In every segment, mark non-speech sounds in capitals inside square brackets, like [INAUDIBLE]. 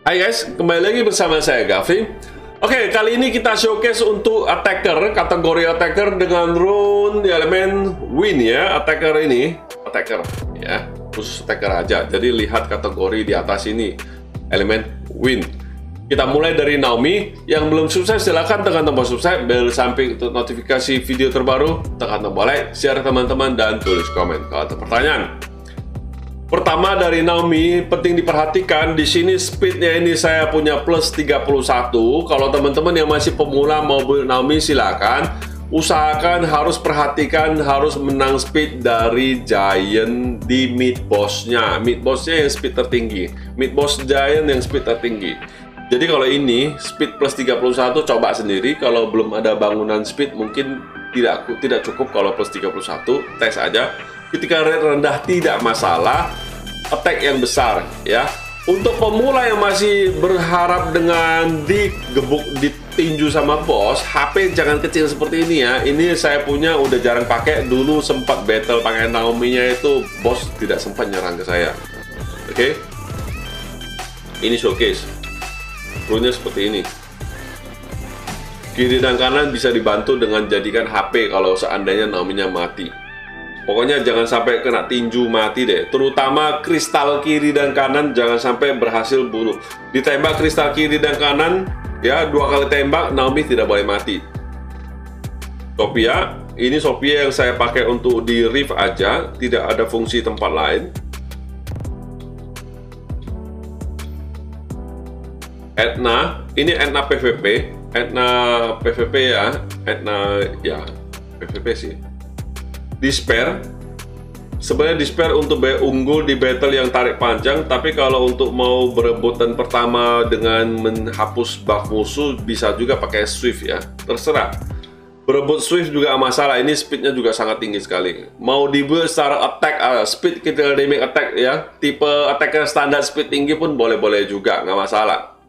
Hai guys, kembali lagi bersama saya Gavi. Oke, kali ini kita showcase untuk attacker, kategori attacker dengan rune di elemen win ya. Attacker ini, attacker ya, khusus attacker aja. Jadi lihat kategori di atas ini, elemen win. Kita mulai dari Naomi. Yang belum subscribe silahkan tekan tombol subscribe, bel samping untuk notifikasi video terbaru, tekan tombol like, share teman-teman, dan tulis komen kalau ada pertanyaan. Pertama dari Naomi, penting diperhatikan di sini speednya ini saya punya plus 31. Kalau teman-teman yang masih pemula mau build Naomi silakan. Usahakan harus perhatikan harus menang speed dari Giant di mid bossnya. Mid bossnya yang speed tertinggi. Mid boss Giant yang speed tertinggi. Jadi kalau ini speed plus 31 coba sendiri. Kalau belum ada bangunan speed mungkin tidak tidak cukup kalau plus 31 tes aja ketika rate rendah tidak masalah attack yang besar ya. Untuk pemula yang masih berharap dengan digebuk ditinju sama bos HP jangan kecil seperti ini ya. Ini saya punya udah jarang pakai. Dulu sempat battle pakai Naomi nya itu bos tidak sempat nyerang ke saya. Oke? Okay? ini showcase. Rune seperti ini. Kiri dan kanan bisa dibantu dengan jadikan HP kalau seandainya Naomi nya mati Pokoknya jangan sampai kena tinju mati deh. Terutama kristal kiri dan kanan jangan sampai berhasil bunuh. Ditembak kristal kiri dan kanan, ya dua kali tembak, Naomi tidak boleh mati. Sophia, ini Sophia yang saya pakai untuk di rift aja, tidak ada fungsi tempat lain. Edna, ini Edna PVP, Edna PVP ya, Edna ya PVP sih Despair. Sebenarnya Despair untuk unggul di battle yang tarik panjang tapi kalau untuk mau berebutan pertama dengan menghapus buff musuh bisa juga pakai Swift ya. Terserah. Berebut Swift juga masalah ini speednya juga sangat tinggi sekali. Mau dibuat secara attack uh, speed critical damage attack ya. Tipe attacker standar speed tinggi pun boleh-boleh juga nggak masalah.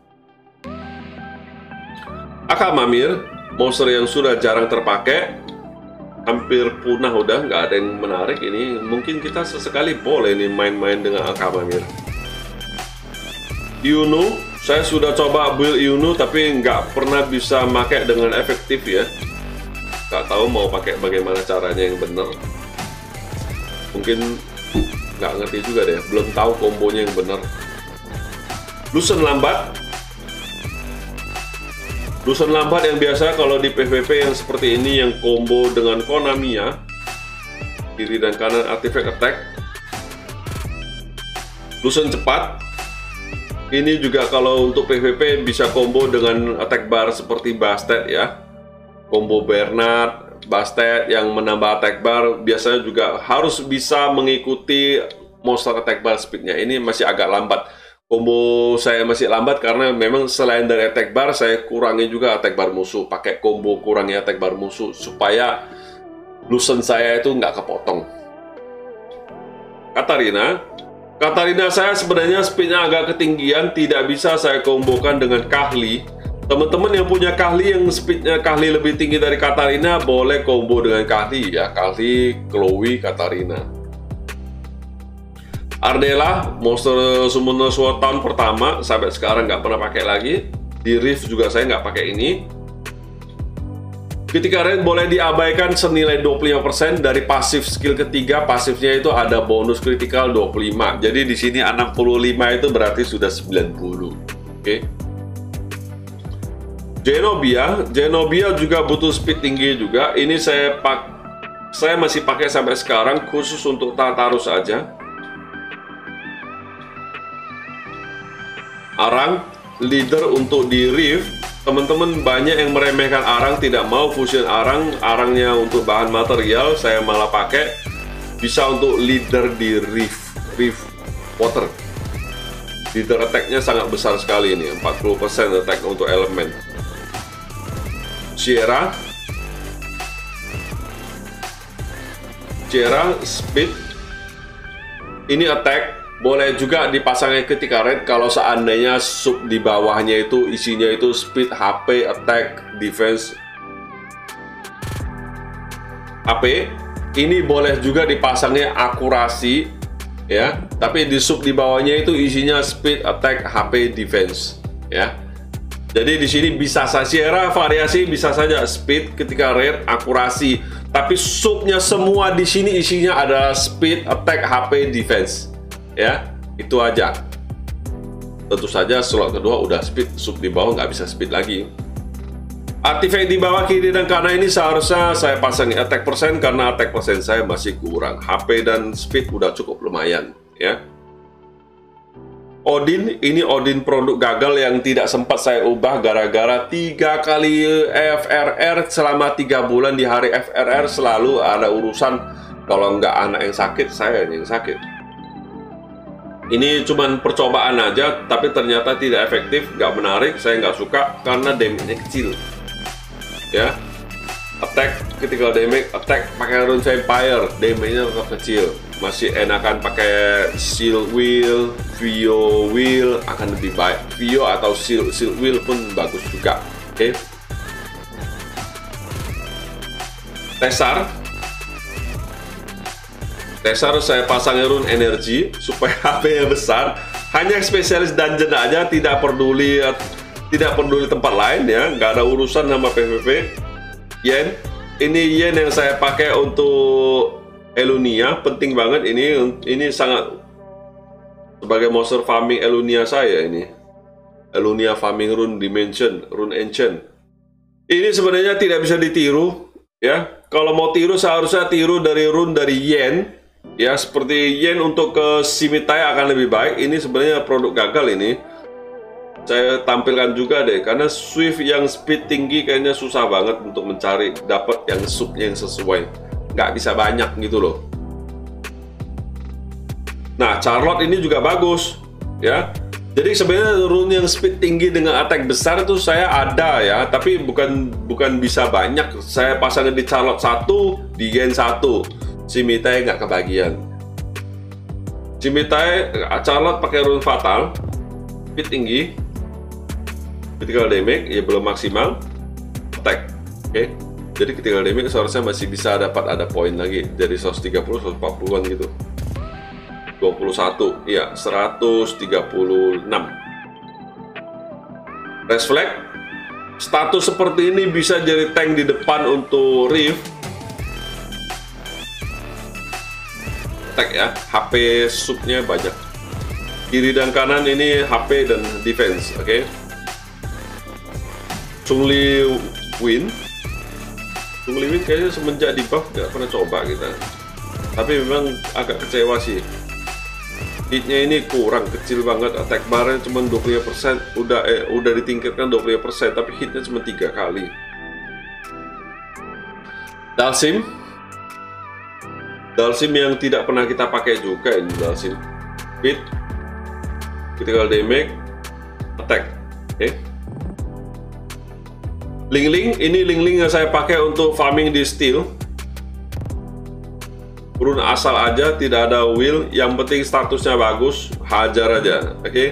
Akamamir monster yang sudah jarang terpakai hampir punah udah nggak ada yang menarik ini. Mungkin kita sesekali boleh nih main-main dengan Akamamir Yuno saya sudah coba build Yuno tapi nggak pernah bisa pakai dengan efektif ya. Nggak tahu mau pakai bagaimana caranya yang benar mungkin nggak ngerti juga deh belum tahu kombonya yang benar Lusen lambat Dusun lambat yang biasa kalau di PVP yang seperti ini yang combo dengan Konami ya. Kiri dan kanan artifact attack. Dusun cepat. Ini juga kalau untuk PVP bisa combo dengan attack bar seperti Bastet ya. Combo Bernard Bastet yang menambah attack bar biasanya juga harus bisa mengikuti monster attack bar speednya. Ini masih agak lambat combo saya masih lambat karena memang selain dari attack bar saya kurangi juga attack bar musuh. Pakai combo kurangi attack bar musuh supaya lusen saya itu nggak kepotong. Katarina? Katarina saya sebenarnya speednya agak ketinggian tidak bisa saya kombokan dengan Kahli. Teman-teman yang punya Kahli yang speednya Kahli lebih tinggi dari Katarina boleh combo dengan Kahli. Ya Kahli, Chloe, Katarina Ardella monster summoner sword tahun pertama sampai sekarang nggak pernah pakai lagi. Di Rift juga saya nggak pakai ini. Ketika raid boleh diabaikan senilai 25% dari pasif skill ketiga pasifnya itu ada bonus critical 25 jadi di sini 65 itu berarti sudah 90 oke. Okay. Genobia Genobia juga butuh speed tinggi juga. Ini saya pak saya masih pakai sampai sekarang khusus untuk Tartarus saja Arang leader untuk di Rift teman-teman banyak yang meremehkan arang tidak mau fusion arang. Arangnya untuk bahan material saya malah pakai. Bisa untuk leader di Rift Rift Water. Leader attacknya sangat besar sekali ini 40% attack untuk elemen. Sierra. Sierra speed. Ini attack boleh juga dipasangnya ketika red kalau seandainya sub di bawahnya itu isinya itu speed, HP, attack, defense, HP. Ini boleh juga dipasangnya akurasi ya. Tapi di sub di bawahnya itu isinya speed, attack, HP, defense, ya. Jadi di sini bisa saja variasi bisa saja speed ketika rare, akurasi. Tapi subnya semua di sini isinya ada speed, attack, HP, defense. Ya, itu aja. Tentu saja slot kedua udah speed, sub di bawah nggak bisa speed lagi. Artifact di bawah kiri dan kanan ini seharusnya saya pasang attack persen karena attack persen saya masih kurang. HP dan speed udah cukup lumayan, ya. Odin, ini Odin produk gagal yang tidak sempat saya ubah gara-gara tiga kali FRR selama tiga bulan di hari FRR selalu ada urusan kalau nggak anak yang sakit, saya yang sakit. Ini cuman percobaan aja, tapi ternyata tidak efektif, nggak menarik, saya nggak suka karena damage-nya kecil. Ya. Attack critical damage attack pakai rune vampire damage-nya tetap kecil. Masih enakan pakai seal wheel Vio wheel akan lebih baik. Vio atau seal seal wheel pun bagus juga oke? Okay? Tesar Tesar saya pasang rune energi supaya [LAUGHS] HP-nya besar. Hanya spesialis dungeon aja tidak peduli tidak peduli tempat lain ya. Nggak ada urusan sama PVP yen ini yen yang saya pakai untuk Elunia penting banget. Ini ini sangat sebagai monster farming Elunia saya ini. Elunia farming rune dimension rune ancient. Ini sebenarnya tidak bisa ditiru ya. Kalau mau tiru seharusnya tiru dari rune dari yen ya seperti yen untuk ke Simitai akan lebih baik. Ini sebenarnya produk gagal ini. Saya tampilkan juga deh karena Swift yang speed tinggi kayaknya susah banget untuk mencari dapat yang subnya yang sesuai. Nggak bisa banyak gitu loh. Nah Charlotte ini juga bagus ya. Jadi sebenarnya rune yang speed tinggi dengan attack besar itu saya ada ya. Tapi bukan bukan bisa banyak. Saya pasangin di Charlotte satu di Gen satu Cimitai nggak kebagian. Cimitai Charlotte pakai rune fatal speed tinggi critical damage ya belum maksimal attack oke. Okay? jadi critical damage seharusnya masih bisa dapat ada poin lagi dari 130 140-an gitu. 21 ya 136 Res flag status seperti ini bisa jadi tank di depan untuk Rift attack ya. HP subnya banyak. Kiri dan kanan ini HP dan defense oke? Okay? Chungli Win. Chungli Win kayaknya semenjak di buff nggak pernah coba kita. Tapi memang agak kecewa sih. Hitnya ini kurang kecil banget. Attack barnya cuma 20% udah eh udah ditingkatkan 20% tapi hitnya cuma tiga kali. Dalsim Dalsim yang tidak pernah kita pakai juga ini Dalsim hit critical damage attack oke okay. Link-link, ini link-link yang saya pakai untuk farming di steel. Rune asal aja, tidak ada wheel. Yang penting statusnya bagus, hajar aja. Oke, okay?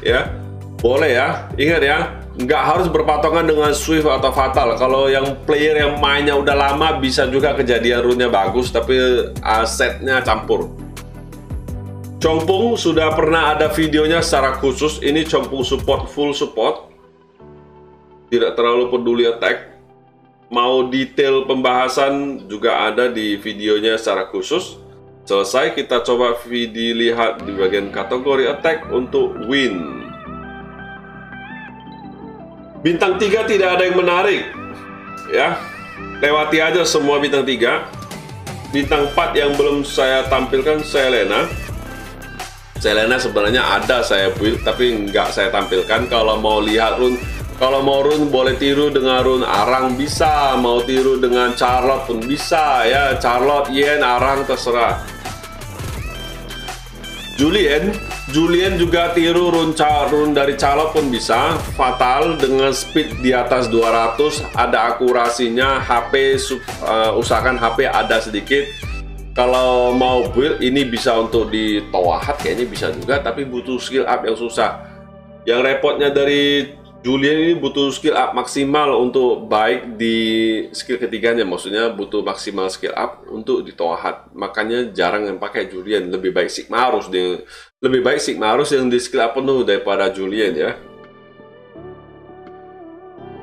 ya, boleh ya. Ingat ya, nggak harus berpatongan dengan Swift atau Fatal. Kalau yang player yang mainnya udah lama bisa juga kejadian rune bagus, tapi asetnya campur. Chongpung sudah pernah ada videonya secara khusus. Ini Chongpung support full support tidak terlalu peduli attack. Mau detail pembahasan juga ada di videonya secara khusus. Selesai kita coba video lihat di bagian kategori attack untuk win. Bintang 3 tidak ada yang menarik. Ya. Lewati aja semua bintang 3. Bintang 4 yang belum saya tampilkan Selena. Selena sebenarnya ada saya build tapi nggak saya tampilkan kalau mau lihat run kalau mau run boleh tiru dengan run Arang bisa, mau tiru dengan Charlotte pun bisa ya. Charlotte, Yen, Arang terserah. Julian, Julian juga tiru run, run dari Charlotte pun bisa. Fatal dengan speed di atas 200, ada akurasinya. HP uh, eh, usahakan HP ada sedikit. Kalau mau build ini bisa untuk di Towahat kayaknya bisa juga, tapi butuh skill up yang susah. Yang repotnya dari Julian ini butuh skill up maksimal untuk baik di skill ketiganya, maksudnya butuh maksimal skill up untuk di Tohat. Makanya jarang yang pakai Julian, lebih baik Sigmarus dia, lebih baik Sigmarus yang di skill up penuh daripada Julian ya.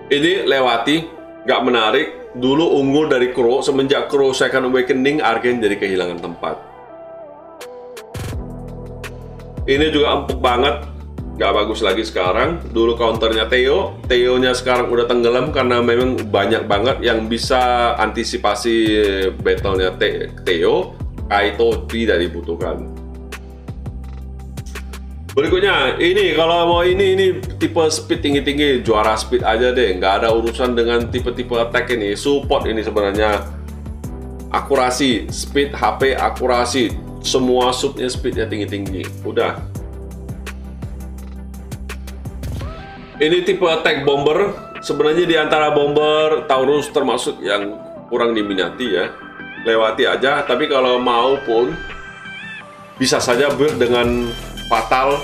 Ini lewati, nggak menarik. Dulu unggul dari Crow, semenjak Crow Second Awakening, Argen jadi kehilangan tempat. Ini juga empuk banget, nggak bagus lagi sekarang. Dulu counternya Theo, Theo-nya sekarang udah tenggelam karena memang banyak banget yang bisa antisipasi battle-nya Theo. Kaito tidak dibutuhkan. Berikutnya, ini kalau mau ini ini tipe speed tinggi-tinggi, juara speed aja deh, nggak ada urusan dengan tipe-tipe attack ini. Support ini sebenarnya akurasi, speed, HP, akurasi, semua subnya speednya tinggi-tinggi. Udah, Ini tipe attack bomber. Sebenarnya di antara bomber Taurus termasuk yang kurang diminati ya. Lewati aja, tapi kalau mau pun bisa saja build dengan fatal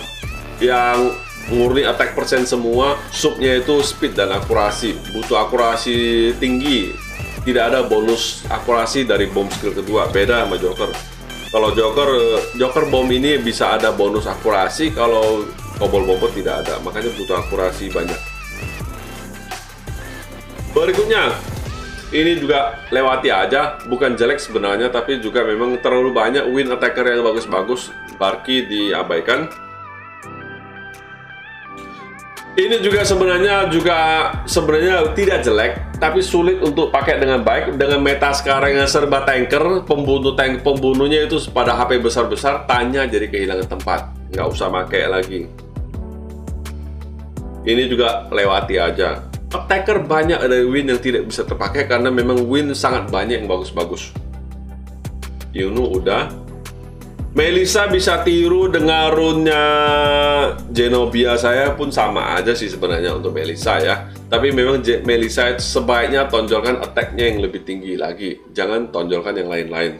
yang murni attack persen semua, subnya itu speed dan akurasi. Butuh akurasi tinggi. Tidak ada bonus akurasi dari bom skill kedua, beda sama Joker. Kalau Joker, Joker bom ini bisa ada bonus akurasi, kalau Kobol bobot tidak ada, makanya butuh akurasi banyak. Berikutnya, ini juga lewati aja, bukan jelek sebenarnya, tapi juga memang terlalu banyak win attacker yang bagus-bagus. Barky diabaikan. Ini juga sebenarnya juga sebenarnya tidak jelek, tapi sulit untuk pakai dengan baik dengan meta sekarang yang serba tanker, pembunuh tank pembunuhnya itu pada HP besar-besar, tanya jadi kehilangan tempat, nggak usah pakai lagi ini juga lewati aja. Attacker banyak ada win yang tidak bisa terpakai karena memang win sangat banyak yang bagus-bagus. Yunu udah. Melisa bisa tiru dengan runnya Genobia saya pun sama aja sih sebenarnya untuk Melisa ya. Tapi memang Melisa sebaiknya tonjolkan attack-nya yang lebih tinggi lagi. Jangan tonjolkan yang lain-lain.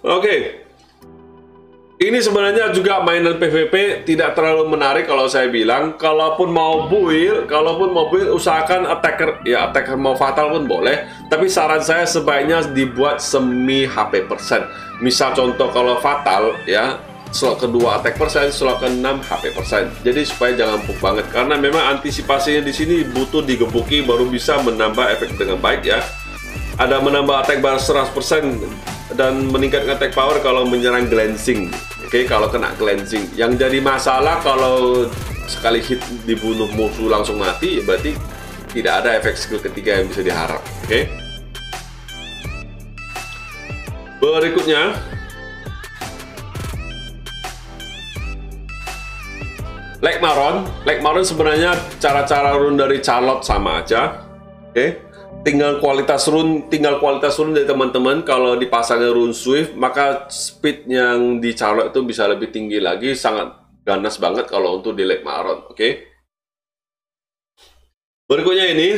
Oke, okay. Ini sebenarnya juga mainan PvP tidak terlalu menarik kalau saya bilang. Kalaupun mau build, kalaupun mau build usahakan attacker, ya attacker mau fatal pun boleh. Tapi saran saya sebaiknya dibuat semi HP persen. Misal contoh kalau fatal, ya slot kedua attack persen, slot ke-6 HP persen. Jadi supaya jangan empuk banget karena memang antisipasinya di sini butuh digebuki baru bisa menambah efek dengan baik ya. Ada menambah attack bar 100% dan meningkatkan attack power kalau menyerang glancing. Oke, okay, kalau kena glancing. Yang jadi masalah kalau sekali hit dibunuh musuh langsung mati, ya berarti tidak ada efek skill ketiga yang bisa diharap. Oke. Okay? Berikutnya, Lake Maron sebenarnya cara-cara run dari Charlotte sama aja. Oke. Okay? Tinggal kualitas run tinggal kualitas run dari teman-teman. Kalau dipasangnya run swift maka speed yang di Charlotte itu bisa lebih tinggi lagi. Sangat ganas banget kalau untuk di Lake Maron oke? Okay? berikutnya ini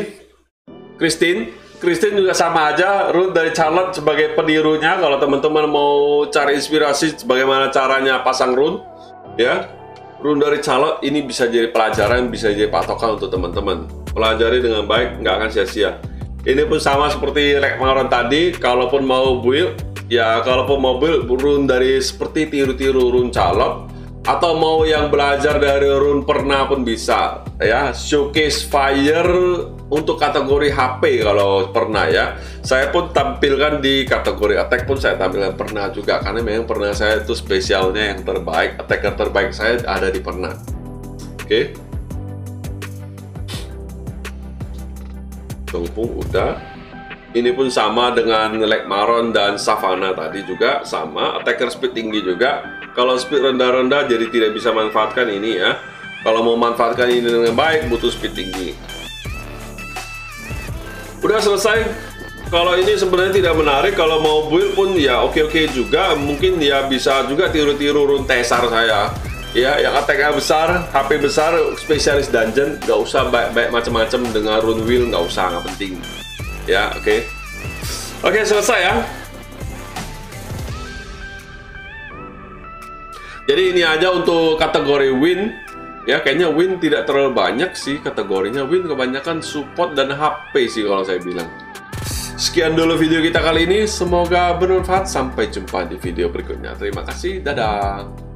Christine. Christine juga sama aja run dari Charlotte sebagai penirunya. Kalau teman-teman mau cari inspirasi bagaimana caranya pasang run ya. Run dari Charlotte ini bisa jadi pelajaran bisa jadi patokan untuk teman-teman. Pelajari dengan baik nggak akan sia-sia ini pun sama seperti rek Maron tadi, kalaupun mau build, ya kalaupun mau build run dari seperti tiru-tiru run calok, atau mau yang belajar dari run pernah pun bisa ya. Showcase fire untuk kategori HP kalau pernah ya. Saya pun tampilkan di kategori attack pun saya tampilkan pernah juga karena memang pernah saya itu spesialnya yang terbaik attacker terbaik saya ada di pernah. Oke? okay? Tungpung udah. Ini pun sama dengan Lake Maron dan Savannah tadi juga sama. Attacker speed tinggi juga. Kalau speed rendah-rendah jadi tidak bisa manfaatkan ini ya. Kalau mau manfaatkan ini dengan baik butuh speed tinggi. Udah selesai. Kalau ini sebenarnya tidak menarik. Kalau mau build pun ya oke-oke juga. Mungkin ya bisa juga tiru-tiru run Tesar saya ya yang ATK besar HP besar spesialis dungeon nggak usah baik-baik macam-macam dengan rune wheel nggak usah nggak penting ya oke okay. oke okay, selesai ya jadi ini aja untuk kategori win Ya, kayaknya Win tidak terlalu banyak sih kategorinya. Win kebanyakan support dan HP sih kalau saya bilang. Sekian dulu video kita kali ini. Semoga bermanfaat. Sampai jumpa di video berikutnya. Terima kasih. Dadah.